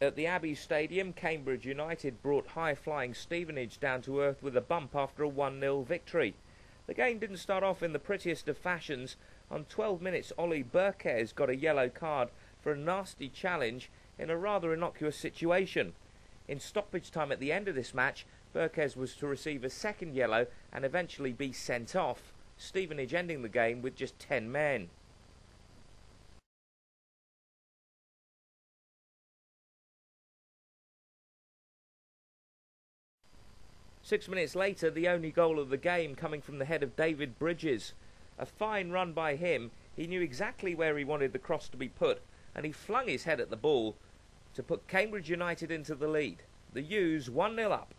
At the Abbey Stadium, Cambridge United brought high-flying Stevenage down to earth with a bump after a 1-0 victory. The game didn't start off in the prettiest of fashions. On 12 minutes, Ollie Burkes got a yellow card for a nasty challenge in a rather innocuous situation. In stoppage time at the end of this match, Burkes was to receive a second yellow and eventually be sent off, Stevenage ending the game with just 10 men. Six minutes later, the only goal of the game coming from the head of David Bridges. A fine run by him. He knew exactly where he wanted the cross to be put, and he flung his head at the ball to put Cambridge United into the lead. The U's 1 0 up.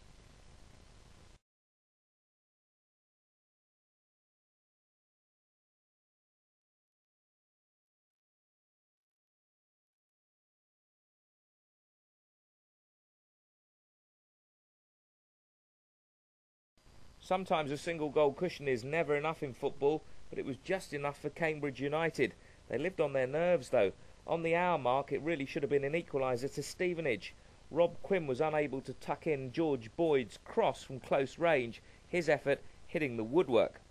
Sometimes a single goal cushion is never enough in football, but it was just enough for Cambridge United. They lived on their nerves though. On the hour mark, it really should have been an equaliser to Stevenage. Rob Quinn was unable to tuck in George Boyd's cross from close range, his effort hitting the woodwork.